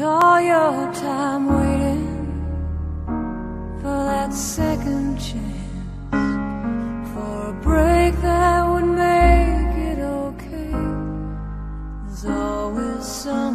all your time waiting for that second chance, for a break that would make it okay. There's always some